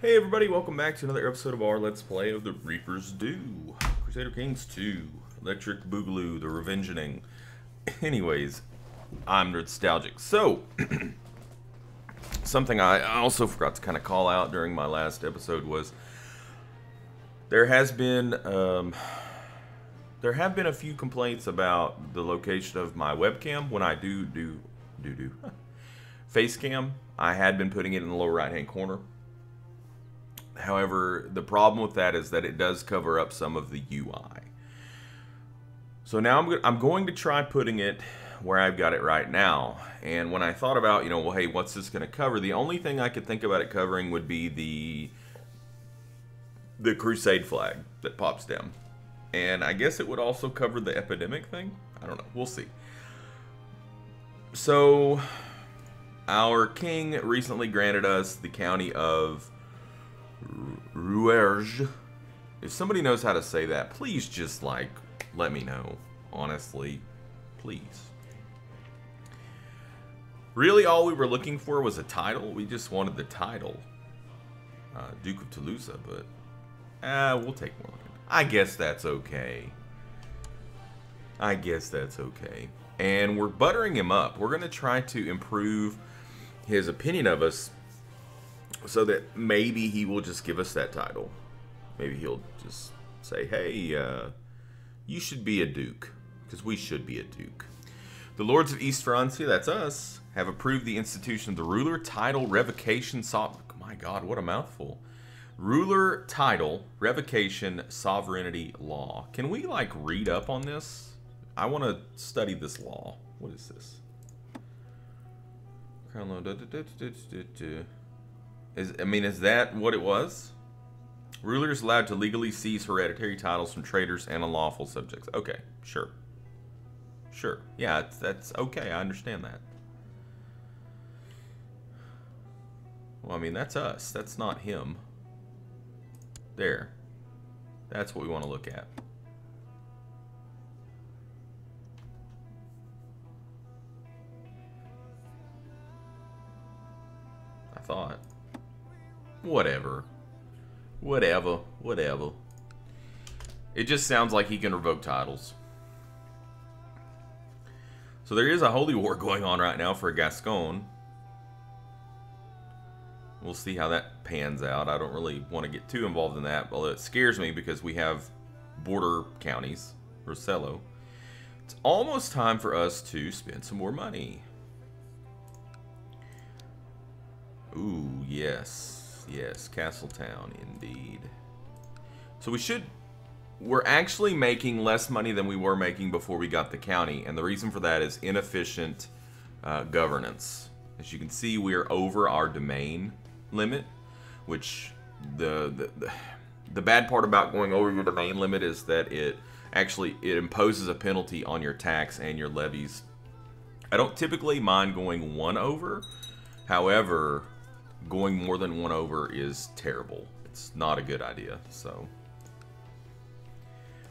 Hey everybody, welcome back to another episode of our Let's Play of the Reaper's Due. Crusader Kings 2, Electric Boogaloo, The Revengeing. Anyways, I'm Nerdstalgic. So, something I also forgot to kind of call out during my last episode was there has been um, there have been a few complaints about the location of my webcam when I do do do do face cam. I had been putting it in the lower right hand corner. However, the problem with that is that it does cover up some of the UI. So now I'm, I'm going to try putting it where I've got it right now. And when I thought about, you know, well, hey, what's this going to cover? The only thing I could think about it covering would be the the crusade flag that pops down. And I guess it would also cover the epidemic thing. I don't know. We'll see. So, our king recently granted us the county of Rouergue. If somebody knows how to say that, please just, like, let me know. Honestly. Please. Really, all we were looking for was a title. We just wanted the title. Uh, Duke of Toulouse, but uh, we'll take one. I guess that's okay. I guess that's okay. And we're buttering him up. We're going to try to improve his opinion of us so that maybe he will just give us that title. Maybe he'll just say, hey, uh, you should be a duke. Because we should be a duke. The Lords of East Francia, that's us, have approved the institution of the ruler title revocation. So my God, what a mouthful. Ruler title revocation sovereignty law. Can we like read up on this? I want to study this law. What is this? Is I mean, is that what it was? Rulers allowed to legally seize hereditary titles from traitors and unlawful subjects. Okay, sure. Sure. Yeah, that's okay. I understand that. Well, I mean, that's us. That's not him. There. That's what we want to look at. I thought. Whatever. Whatever. Whatever. It just sounds like he can revoke titles. So there is a holy war going on right now for Gascon. We'll see how that pans out. I don't really want to get too involved in that, although it scares me because we have border counties, Rosello. It's almost time for us to spend some more money. Ooh, yes. Yes, Castletown, indeed. So we should... We're actually making less money than we were making before we got the county, and the reason for that is inefficient uh, governance. As you can see, we are over our domain limit, which the, the, the bad part about going over your domain limit is that it actually it imposes a penalty on your tax and your levies. I don't typically mind going one over. However, going more than one over is terrible. It's not a good idea. So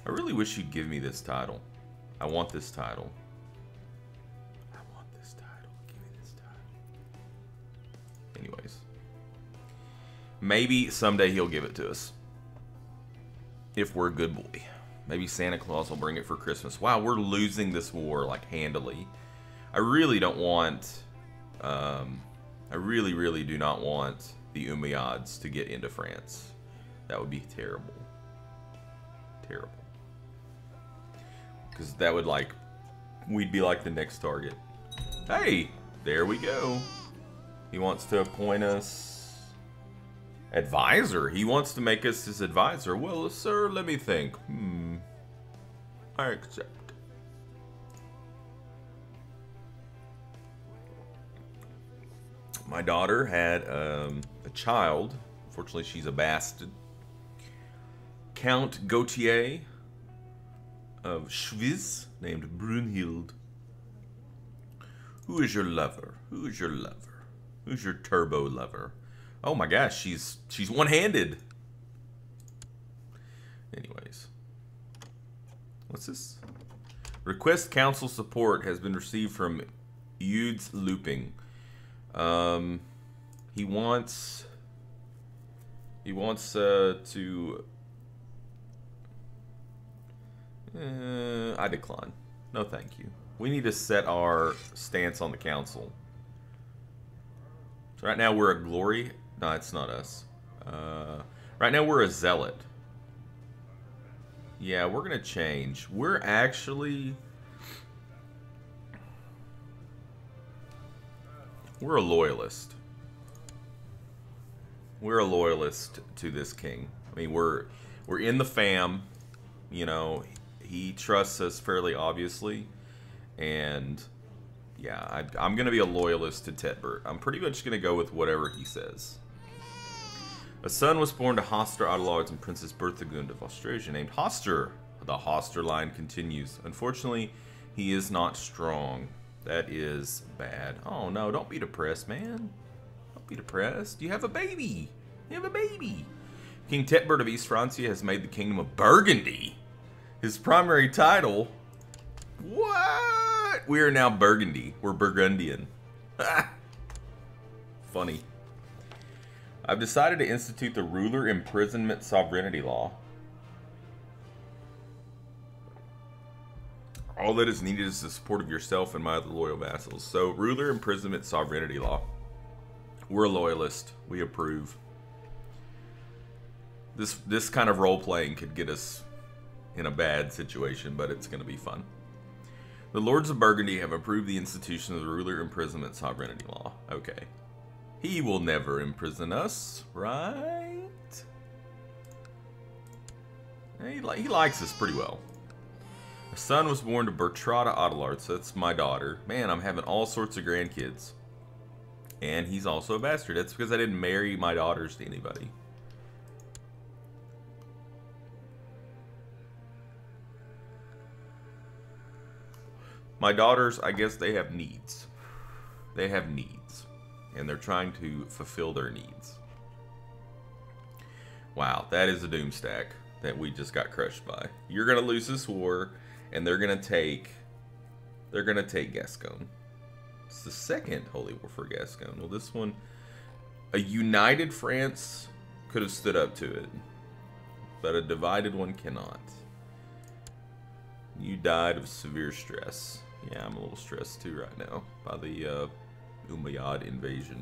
I really wish you'd give me this title. I want this title. I want this title. Give me this title. Anyways. Maybe someday he'll give it to us. If we're a good boy. Maybe Santa Claus will bring it for Christmas. Wow, we're losing this war, like, handily. I really don't want... Um, I really, really do not want the Umayyads to get into France. That would be terrible. Terrible. Because that would, like... We'd be like the next target. Hey! There we go. He wants to appoint us Advisor? He wants to make us his advisor. Well, sir, let me think. Hmm. I accept. My daughter had um, a child. Unfortunately, she's a bastard. Count Gautier of Schwyz, named Brunhild. Who is your lover? Who is your lover? Who's your turbo lover? Oh my gosh, she's she's one-handed. Anyways. What's this? Request council support has been received from Eudes Looping. Um, he wants He wants uh, to... Uh, I decline. No thank you. We need to set our stance on the council. So right now we're a glory. No, it's not us. Uh, right now we're a zealot. Yeah, we're going to change. We're actually... We're a loyalist. We're a loyalist to this king. I mean, we're we're in the fam. You know, he trusts us fairly obviously, and yeah, I, am gonna be a loyalist to Tetbert. I'm pretty much gonna go with whatever he says. A son was born to Hoster Adelard and Princess Berthagund of Austrasia, named Hoster. The Hoster line continues. Unfortunately, he is not strong. That is bad. Oh no, don't be depressed, man. Don't be depressed. You have a baby. You have a baby. King Tetbert of East Francia has made the Kingdom of Burgundy his primary title. What? We are now Burgundy. We're Burgundian. Funny. I've decided to institute the ruler imprisonment sovereignty law. All that is needed is the support of yourself and my other loyal vassals. So, ruler imprisonment sovereignty law. We're a loyalist. We approve. This this kind of role playing could get us in a bad situation, but it's going to be fun. The Lords of Burgundy have approved the institution of the ruler imprisonment sovereignty law. Okay. He will never imprison us, right? He, li he likes us pretty well. A son was born to Bertrada Adelard, so that's my daughter. Man, I'm having all sorts of grandkids. And he's also a bastard. That's because I didn't marry my daughters to anybody. My daughters, I guess they have needs. They have needs. And they're trying to fulfill their needs. Wow, that is a doom stack that we just got crushed by. You're gonna lose this war, and they're gonna take they're gonna take Gascon. It's the second holy war for Gascon. Well this one a united France could have stood up to it. But a divided one cannot. You died of severe stress. Yeah, I'm a little stressed too right now by the uh, Umayyad invasion.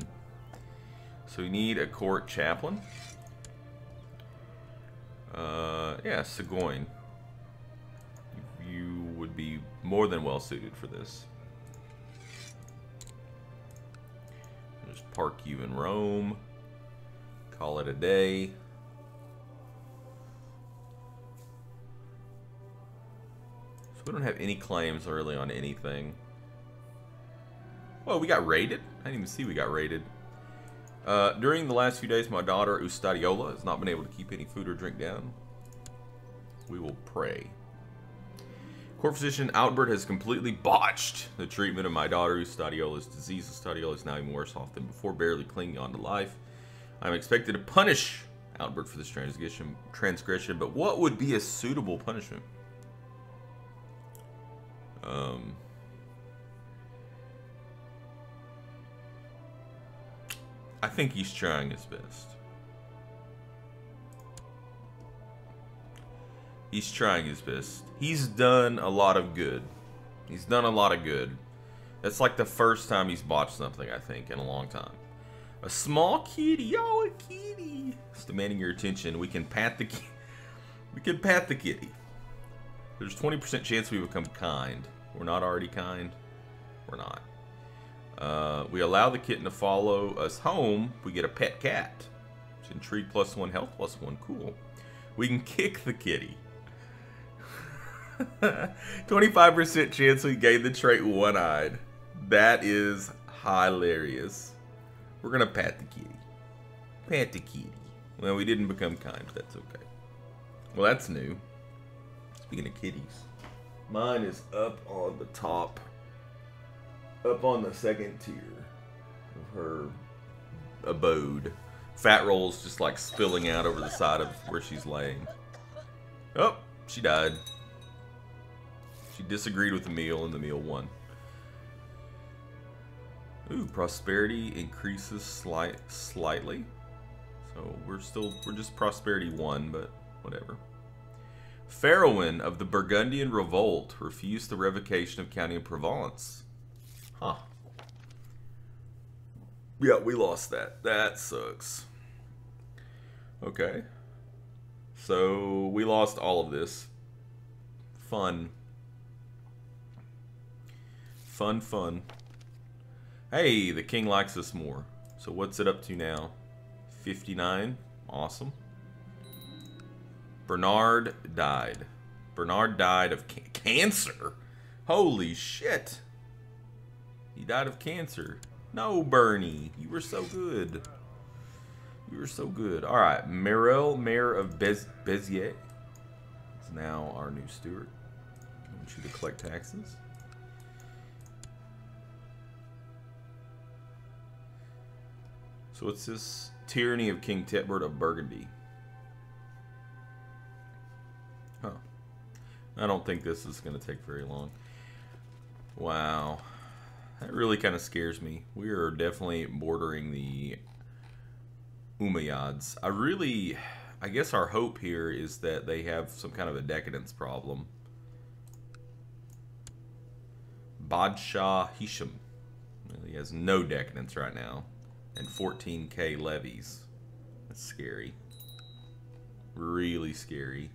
So we need a court chaplain. Uh, yeah, Seguin. Be more than well suited for this. Just park you in Rome. Call it a day. So we don't have any claims early on anything. Well, we got raided? I didn't even see we got raided. Uh, during the last few days, my daughter, Ustadiola, has not been able to keep any food or drink down. We will pray. Court physician Albert has completely botched the treatment of my daughter Ustadiola's disease. The Ustadiola is now even worse off than before, barely clinging on to life. I'm expected to punish Albert for this transgression, transgression, but what would be a suitable punishment? Um, I think he's trying his best. He's trying his best. He's done a lot of good. He's done a lot of good. That's like the first time he's botched something, I think, in a long time. A small kitty, oh, a kitty. It's demanding your attention. We can pat the, we can pat the kitty. There's 20% chance we become kind. We're not already kind. We're not. Uh, we allow the kitten to follow us home. We get a pet cat. It's intrigue plus one, health plus one. Cool. We can kick the kitty. 25% chance we gain the trait one-eyed. That is hilarious. We're to pat the kitty. Pat the kitty. Well, we didn't become kind, that's okay. Well, that's new. Speaking of kitties. Mine is up on the top, up on the second tier of her abode. Fat rolls just like spilling out over the side of where she's laying. Oh, she died. She disagreed with the meal and the meal won. Ooh, prosperity increases slight, slightly. So we're still, we're just prosperity one, but whatever. Farrowin of the Burgundian Revolt refused the revocation of County of Provence. Huh. Yeah, we lost that. That sucks. Okay. So we lost all of this. Fun. Fun, fun. Hey, the king likes us more. So what's it up to now? 59. Awesome. Bernard died. Bernard died of ca cancer. Holy shit. He died of cancer. No, Bernie. You were so good. You were so good. All right. Merrill, mayor of Bez Beziers, is now our new steward. I want you to collect taxes. So what's this? Tyranny of King Tetbert of Burgundy. Huh. I don't think this is going to take very long. Wow. That really kind of scares me. We are definitely bordering the Umayyads. I really, I guess our hope here is that they have some kind of a decadence problem. Badshah Hisham. He has no decadence right now. And 14k levies. That's scary. Really scary.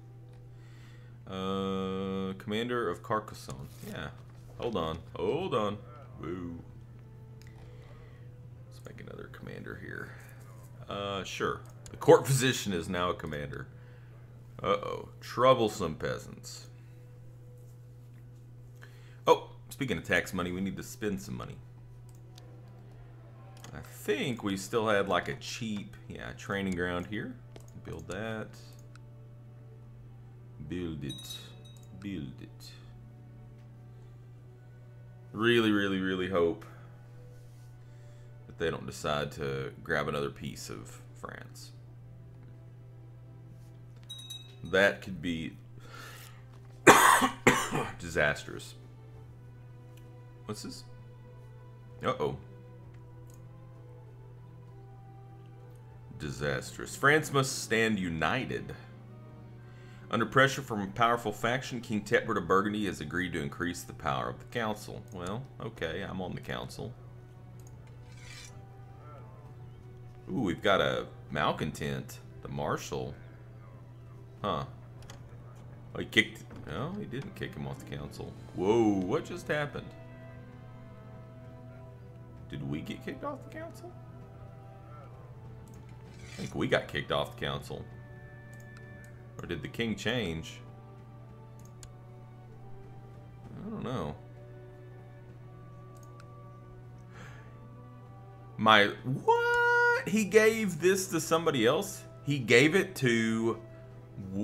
Uh, Commander of Carcassonne. Yeah. Hold on. Hold on. Woo. Let's make another commander here. Uh, sure. The court physician is now a commander. Uh-oh. Troublesome peasants. Oh, speaking of tax money, we need to spend some money. I think we still had like a cheap, yeah, training ground here. Build that. Build it. Build it. Really, really, really hope that they don't decide to grab another piece of France. That could be disastrous. What's this? Uh-oh. Disastrous. France must stand united. Under pressure from a powerful faction, King Tetbert of Burgundy has agreed to increase the power of the council. Well, okay, I'm on the council. Ooh, we've got a malcontent. The marshal. Huh. Oh, he kicked... No, he didn't kick him off the council. Whoa, what just happened? Did we get kicked off the council? I think we got kicked off the council. Or did the king change? I don't know. My... What? He gave this to somebody else? He gave it to...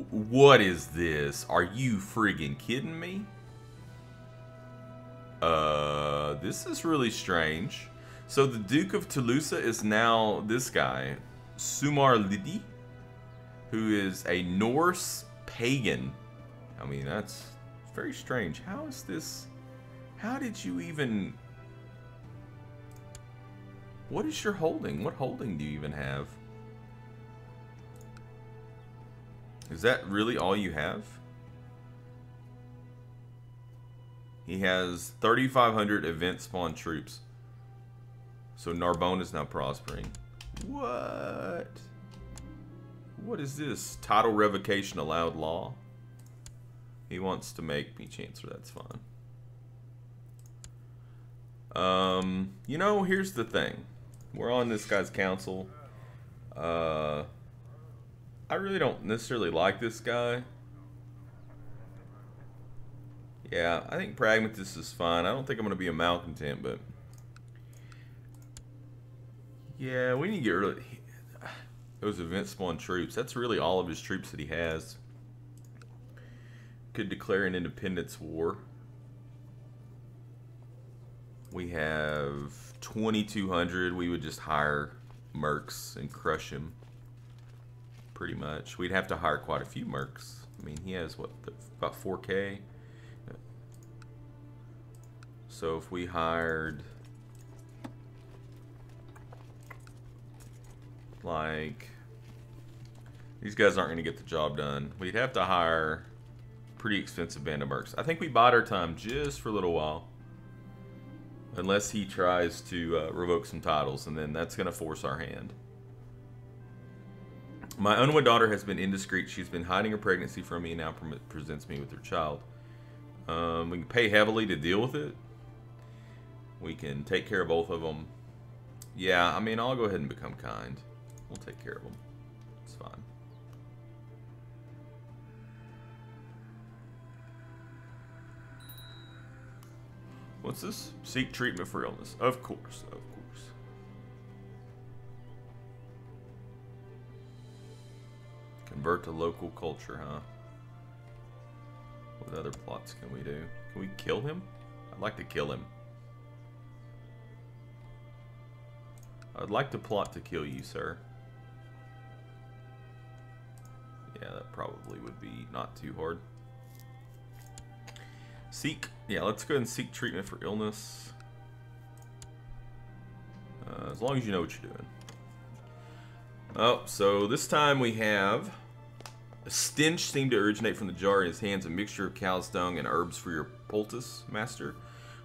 What is this? Are you friggin' kidding me? Uh, this is really strange. So the Duke of Toulouse is now this guy, Sumar who is a Norse pagan. I mean, that's very strange. How is this? How did you even... What is your holding? What holding do you even have? Is that really all you have? He has 3,500 event spawn troops. So Narbonne is now prospering. What? What is this? Title revocation allowed law? He wants to make me chancellor. That's fine. Um, you know, here's the thing. We're on this guy's council. Uh, I really don't necessarily like this guy. Yeah, I think pragmatist is fine. I don't think I'm going to be a malcontent, but... Yeah, we need to get rid of... Those event spawn troops. That's really all of his troops that he has. Could declare an independence war. We have 2,200. We would just hire mercs and crush him. Pretty much. We'd have to hire quite a few mercs. I mean, he has, what, about 4K? So if we hired... like These guys aren't going to get the job done. We'd have to hire pretty expensive band of mercs. I think we bought our time just for a little while. Unless he tries to uh, revoke some titles, and then that's going to force our hand. My unwed daughter has been indiscreet. She's been hiding her pregnancy from me and now presents me with her child. Um, we can pay heavily to deal with it. We can take care of both of them. Yeah, I mean, I'll go ahead and become kind. We'll take care of them. It's fine. What's this? Seek treatment for illness. Of course, of course. Convert to local culture, huh? What other plots can we do? Can we kill him? I'd like to kill him. I'd like to plot to kill you, sir. Probably would be not too hard. Seek. Yeah, let's go and seek treatment for illness. Uh, as long as you know what you're doing. Oh, so this time we have... A stench seemed to originate from the jar in his hands, a mixture of cow's dung and herbs for your poultice, master.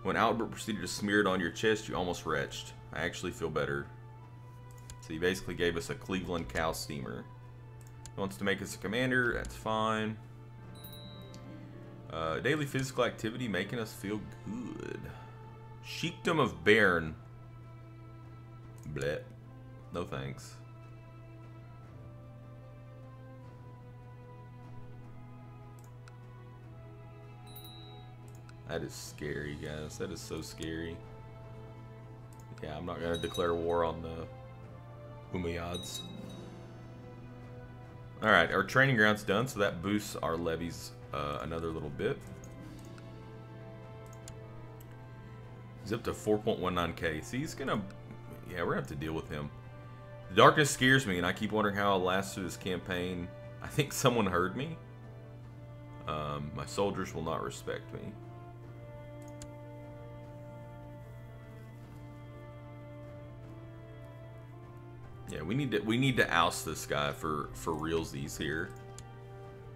When Albert proceeded to smear it on your chest, you almost retched. I actually feel better. So he basically gave us a Cleveland cow steamer. Wants to make us a commander, that's fine. Uh, daily physical activity making us feel good. Sheikdom of Bairn. Bleh. No thanks. That is scary, guys. That is so scary. Yeah, I'm not going to declare war on the Umayyads. Alright, our training ground's done, so that boosts our levies uh, another little bit. He's up to 4.19k. See, he's gonna... Yeah, we're gonna have to deal with him. The darkness scares me, and I keep wondering how I'll last through this campaign. I think someone heard me. Um, my soldiers will not respect me. Yeah, we need to we need to oust this guy for for realsies here.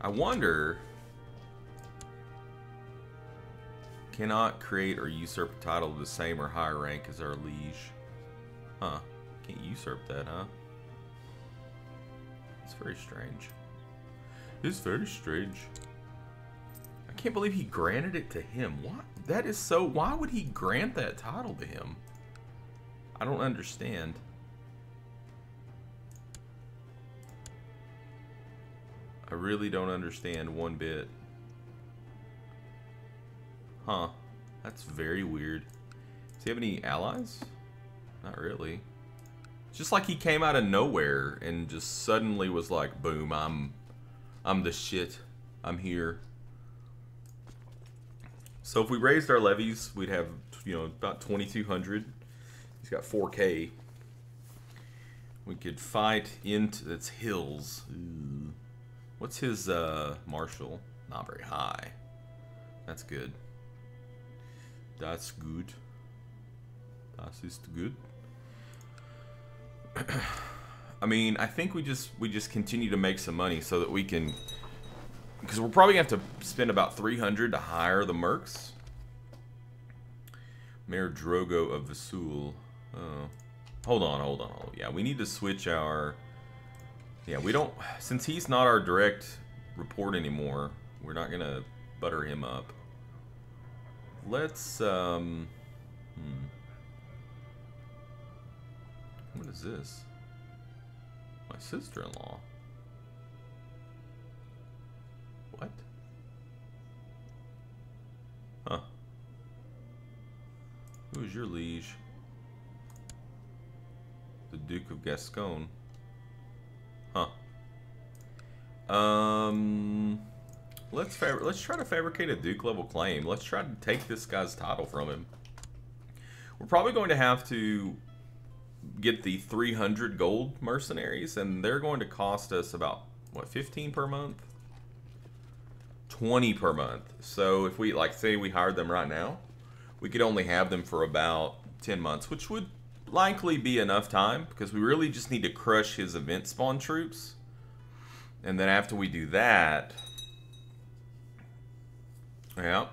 I wonder. Cannot create or usurp a title of the same or higher rank as our liege. Huh. Can't usurp that, huh? It's very strange. It's very strange. I can't believe he granted it to him. What? That is so... Why would he grant that title to him? I don't understand. Really don't understand one bit. Huh. That's very weird. Does he have any allies? Not really. It's just like he came out of nowhere and just suddenly was like, boom, I'm I'm the shit. I'm here. So if we raised our levies, we'd have, you know, about 2,200. He's got 4K. We could fight into its hills. Ooh. What's his uh, martial? Not very high. That's good. That's good. That is just good. I mean, I think we just we just continue to make some money so that we can because we're probably gonna have to spend about 300 to hire the mercs. Mayor Drogo of Vesoul. Oh. Hold on, hold on, hold on. Yeah, we need to switch our yeah, we don't... Since he's not our direct report anymore, we're not to butter him up. Let's, um... Hmm. What is this? My sister-in-law. What? Huh. Who is your liege? The Duke of Gascon. Um, let's let's try to fabricate a Duke level claim. Let's try to take this guy's title from him. We're probably going to have to get the 300 gold mercenaries, and they're going to cost us about what 15 per month. 20 per month. So if we like say we hired them right now, we could only have them for about 10 months, which would likely be enough time because we really just need to crush his event spawn troops. And then after we do that, yeah,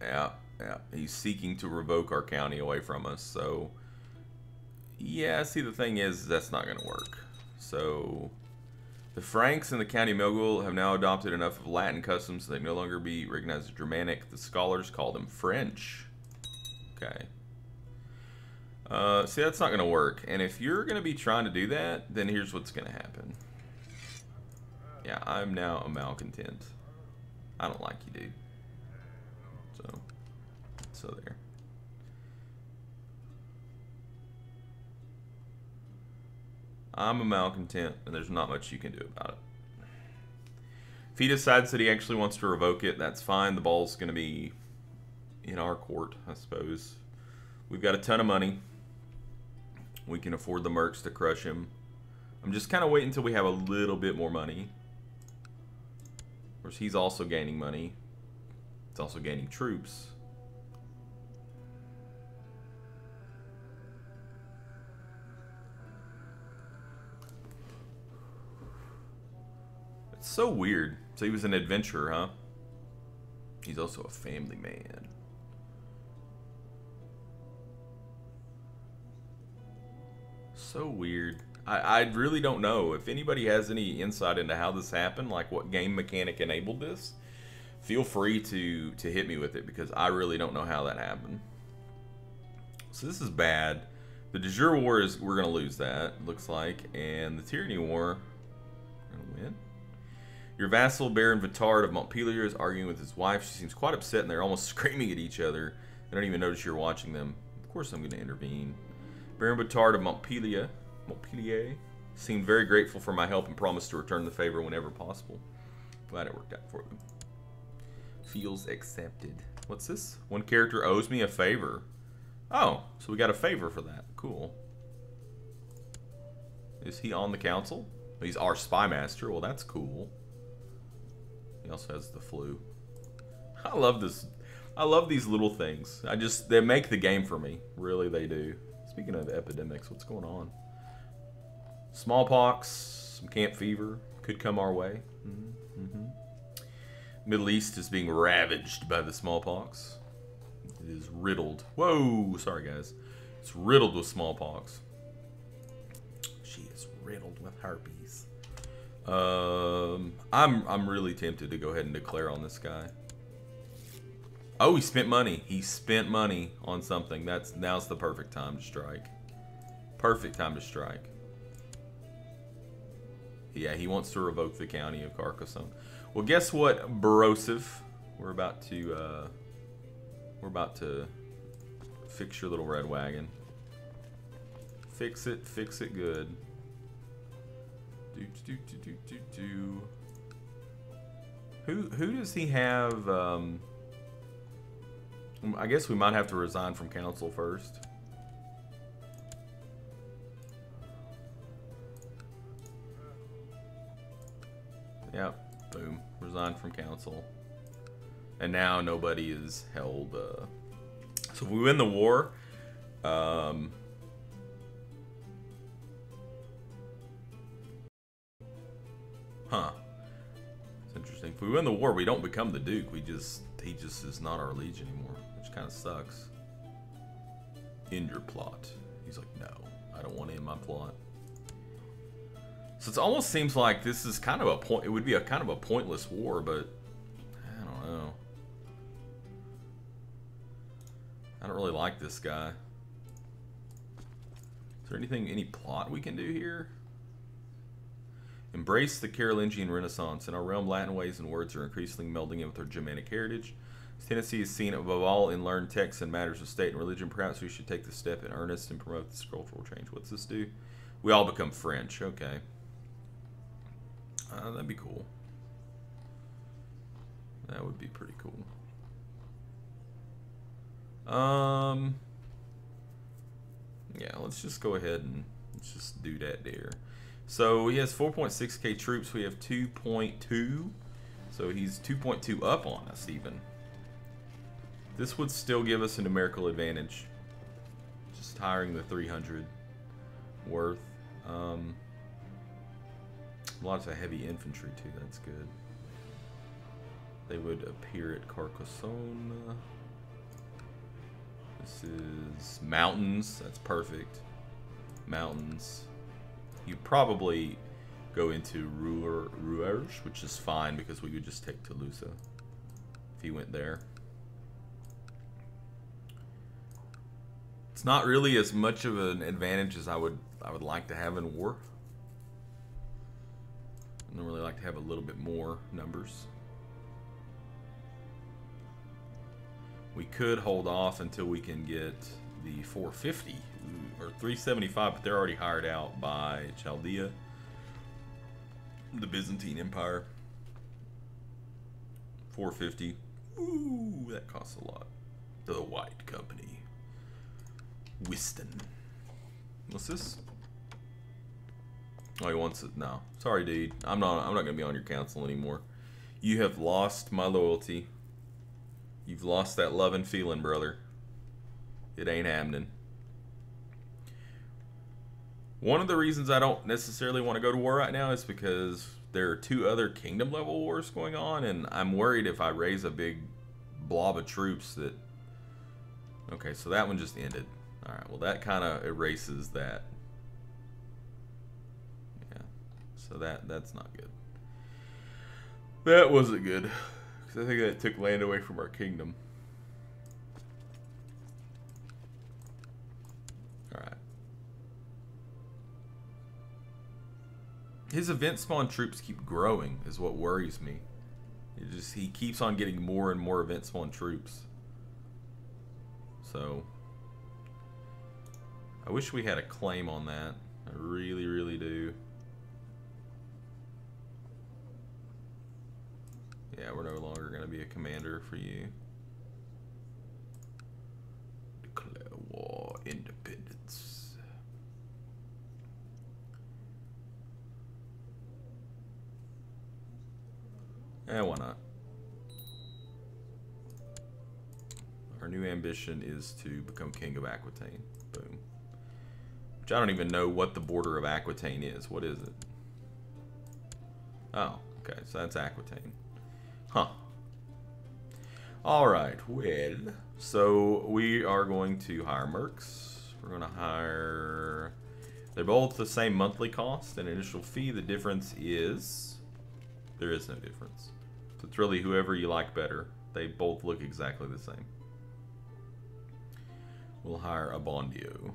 yeah, yeah, he's seeking to revoke our county away from us. So, yeah, see, the thing is, that's not going to work. So, the Franks and the County Mogul have now adopted enough of Latin customs so they no longer be recognized as Germanic. The scholars call them French. Okay. Uh, see, that's not going to work. And if you're going to be trying to do that, then here's what's going to happen. Yeah, I'm now a malcontent. I don't like you, dude. So, so there. I'm a malcontent, and there's not much you can do about it. If he decides that he actually wants to revoke it, that's fine. The ball's going to be in our court, I suppose. We've got a ton of money. We can afford the mercs to crush him. I'm just kind of waiting until we have a little bit more money. Course, he's also gaining money. It's also gaining troops. It's so weird. So he was an adventurer, huh? He's also a family man. So weird. I, I really don't know. If anybody has any insight into how this happened, like what game mechanic enabled this, feel free to, to hit me with it because I really don't know how that happened. So this is bad. The de jure war is, we're going to lose that, looks like. And the tyranny war, we're going to win. Your vassal, Baron Vitard of Montpellier, is arguing with his wife. She seems quite upset and they're almost screaming at each other. They don't even notice you're watching them. Of course I'm going to intervene. Baron Vitard of Montpellier, Montpellier seemed very grateful for my help and promised to return the favor whenever possible. Glad it worked out for them. Feels accepted. What's this? One character owes me a favor. Oh, so we got a favor for that. Cool. Is he on the council? He's our spy master. Well, that's cool. He also has the flu. I love this. I love these little things. I just, they make the game for me. Really, they do. Speaking of epidemics, what's going on? Smallpox, some camp fever could come our way. Mm -hmm. Middle East is being ravaged by the smallpox. It is riddled. Whoa, sorry guys. It's riddled with smallpox. She is riddled with herpes. Um, I'm I'm really tempted to go ahead and declare on this guy. Oh, he spent money. He spent money on something. That's now's the perfect time to strike. Perfect time to strike. Yeah, he wants to revoke the county of Carcassonne. Well, guess what, Borosiv? We're about to uh, we're about to fix your little red wagon. Fix it, fix it good. Do, do, do, do, do, do. Who, who does he have? Um, I guess we might have to resign from council first. Boom. From council. And now nobody is held. Uh... So if we win the war, um, Huh. It's interesting. If we win the war, we don't become the Duke. We just he just is not our liege anymore, which kind of sucks. In your plot. He's like, no, I don't want it in my plot. So it almost seems like this is kind of a point. It would be a kind of a pointless war, but I don't know. I don't really like this guy. Is there anything, any plot we can do here? Embrace the Carolingian Renaissance. In our realm, Latin ways and words are increasingly melding in with our Germanic heritage. Tennessee is seen above all in learned texts and matters of state and religion. Perhaps we should take the step in earnest and promote this cultural change. What's this do? We all become French. Okay. Uh, that'd be cool. That would be pretty cool. Um. Yeah, let's just go ahead and let's just do that there. So he has 4.6k troops. We have 2.2. So he's 2.2 up on us even. This would still give us a numerical advantage. Just hiring the 300 worth. Um, Lots of heavy infantry too, that's good. They would appear at Carcassonne. This is mountains, that's perfect. Mountains. You probably go into Rouergue, which is fine because we would just take Toulouse if he went there. It's not really as much of an advantage as I would I would like to have in war. Really like to have a little bit more numbers. We could hold off until we can get the 450 or 375, but they're already hired out by Chaldea, the Byzantine Empire. 450. Ooh, that costs a lot. The White Company. Whiston. What's this? Oh, he wants it. No, sorry, dude. I'm not. I'm not gonna be on your council anymore. You have lost my loyalty. You've lost that love and feeling, brother. It ain't happening. One of the reasons I don't necessarily want to go to war right now is because there are two other kingdom level wars going on, and I'm worried if I raise a big blob of troops that. Okay, so that one just ended. All right, well that kind of erases that So that that's not good. That wasn't good. Because I think that took land away from our kingdom. Alright. His event spawn troops keep growing is what worries me. It just he keeps on getting more and more event spawn troops. So I wish we had a claim on that. I really, really do. Yeah, we're no longer going to be a commander for you. Declare war, independence. Eh, why not? Our new ambition is to become king of Aquitaine. Boom. Which I don't even know what the border of Aquitaine is. What is it? Oh, okay. So that's Aquitaine. Huh. Alright, well, so we are going to hire mercs. We're going to hire... They're both the same monthly cost and initial fee. The difference is... There is no difference. So it's really whoever you like better. They both look exactly the same. We'll hire a Bondio.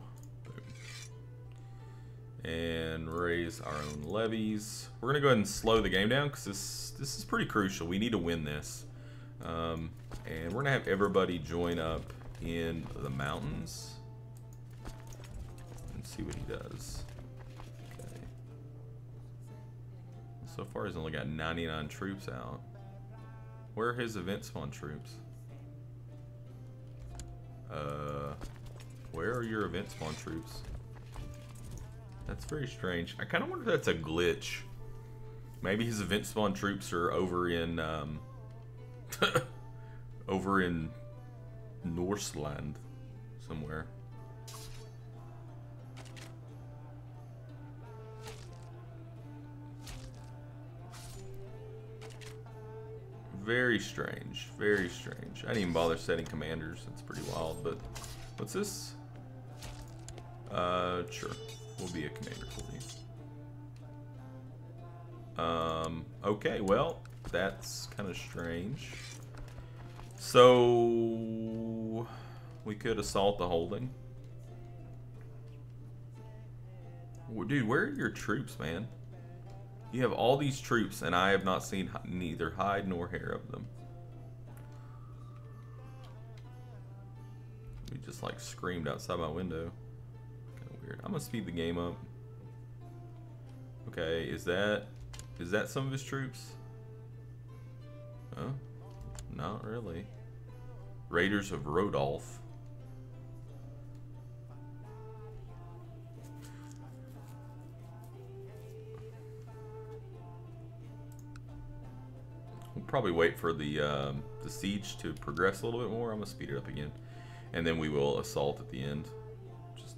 And raise our own levies. We're going to go ahead and slow the game down because this this is pretty crucial. We need to win this. Um, and we're going to have everybody join up in the mountains. And see what he does. Okay. So far he's only got 99 troops out. Where are his event spawn troops? Uh, where are your event spawn troops? That's very strange. I kind of wonder if that's a glitch. Maybe his event spawn troops are over in, um, over in Norseland somewhere. Very strange. Very strange. I didn't even bother setting commanders. That's pretty wild, but what's this? Uh, sure. We'll be a commander for you. Um, okay, well, that's kind of strange. So, we could assault the holding. Dude, where are your troops, man? You have all these troops, and I have not seen neither hide nor hair of them. We just like screamed outside my window. Weird. I'm gonna speed the game up. Okay, is that is that some of his troops? Oh, not really. Raiders of Rodolph. We'll probably wait for the um, the siege to progress a little bit more. I'm gonna speed it up again, and then we will assault at the end,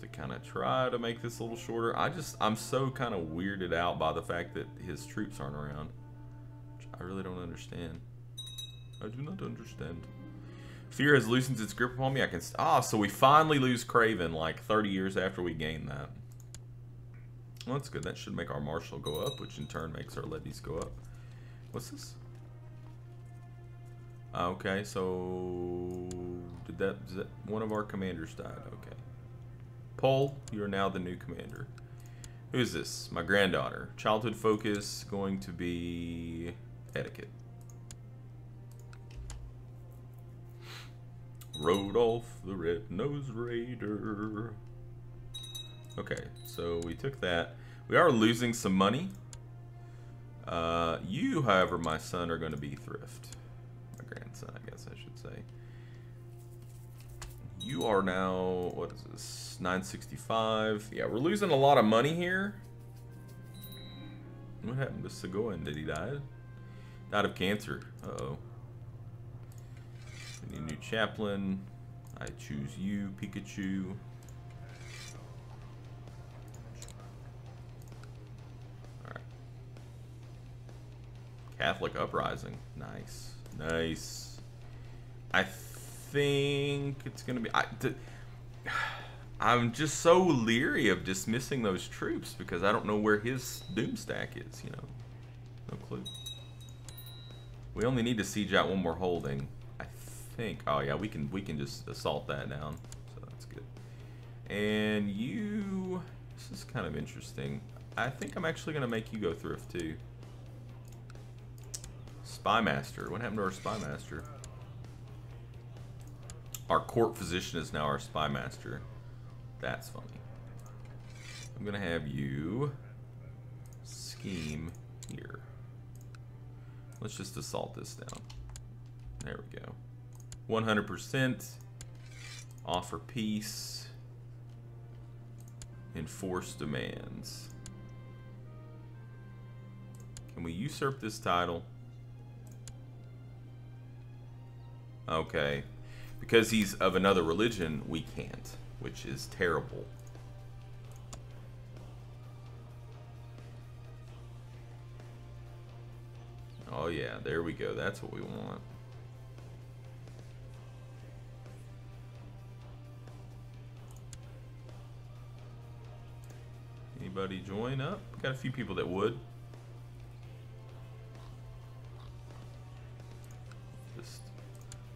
to kind of try to make this a little shorter. I just, I'm so kind of weirded out by the fact that his troops aren't around. I really don't understand. I do not understand. Fear has loosened its grip upon me. I can. Ah, so we finally lose Craven like 30 years after we gain that. Well, that's good. That should make our marshal go up, which in turn makes our levies go up. What's this? Ah, okay, so did that, did that one of our commanders died? Okay. Pole, you are now the new commander. Who is this? My granddaughter. Childhood focus going to be etiquette. Rodolph the Red-Nosed Raider. Okay, so we took that. We are losing some money. Uh, you, however, my son, are going to be thrift. My grandson, I guess I should say. You are now, what is this, 965. Yeah, we're losing a lot of money here. What happened to Segoin? Did he die? Died of cancer. Uh-oh. We need a new chaplain. I choose you, Pikachu. Catholic Uprising. Nice. Nice. I think it's going to be... I, I'm just so leery of dismissing those troops because I don't know where his doom stack is, you know. No clue. We only need to siege out one more holding. I think. Oh yeah, we can we can just assault that down. So that's good. And you this is kind of interesting. I think I'm actually gonna make you go thrift too. Spymaster. What happened to our Spymaster? Our court physician is now our spy master. That's funny. I'm to have you scheme here. Let's just assault this down. There we go. 100%. Offer peace. Enforce demands. Can we usurp this title? Okay. Because he's of another religion, we can't, which is terrible. Oh yeah, there we go. That's what we want. Anybody join up? Got a few people that would.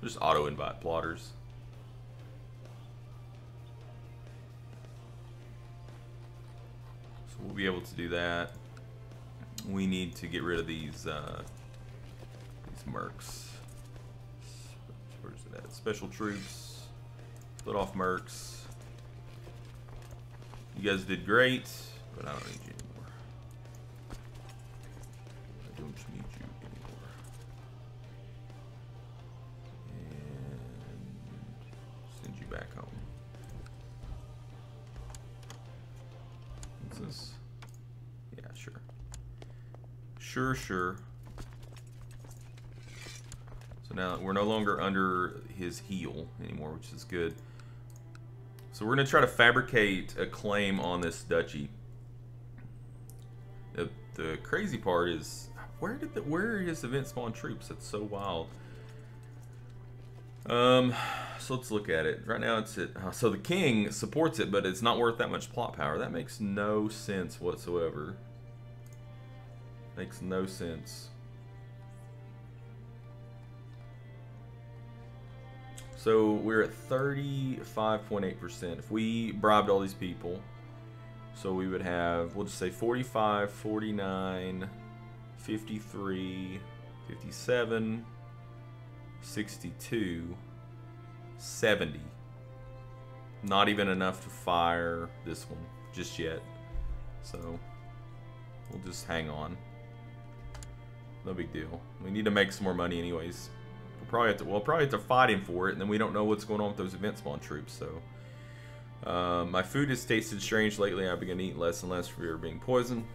Just auto invite plotters. So we'll be able to do that. We need to get rid of these uh, these mercs. Where's it at? Special troops. Split off mercs. You guys did great, but I don't need you Sure, sure. Sure. So now we're no longer under his heel anymore, which is good. So we're going to try to fabricate a claim on this duchy. The, the crazy part is, where did the, where is event spawn troops? That's so wild. Um, so let's look at it. Right now it's at, so the king supports it, but it's not worth that much plot power. That makes no sense whatsoever. Makes no sense. So we're at 35.8%. If we bribed all these people, so we would have, we'll just say 45, 49, 53, 57, 62, 70. Not even enough to fire this one just yet. So we'll just hang on. No big deal. We need to make some more money anyways. We'll probably have to, we'll probably have to fight him for it, and then we don't know what's going on with those event spawn troops, so... Um, my food has tasted strange lately. I've begun to eat less and less for fear of being poisoned.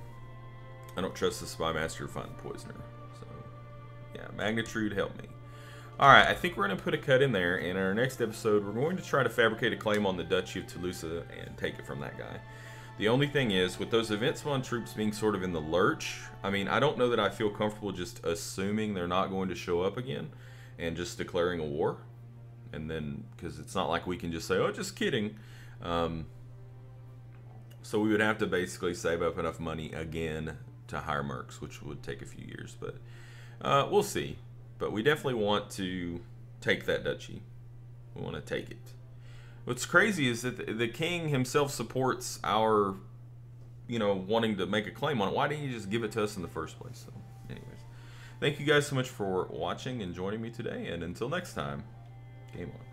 I don't trust the spy master to find the poisoner. So, yeah, Magnitude, help me. Alright, I think we're going to put a cut in there. In our next episode, we're going to try to fabricate a claim on the Duchy of Toulouse and take it from that guy. The only thing is, with those event spawn troops being sort of in the lurch, I mean, I don't know that I feel comfortable just assuming they're not going to show up again and just declaring a war. And then, because it's not like we can just say, oh, just kidding. Um, so we would have to basically save up enough money again to hire mercs, which would take a few years. But uh, we'll see. But we definitely want to take that duchy. We want to take it. What's crazy is that the king himself supports our, you know, wanting to make a claim on it. Why didn't you just give it to us in the first place? So, anyways, thank you guys so much for watching and joining me today. And until next time, game on.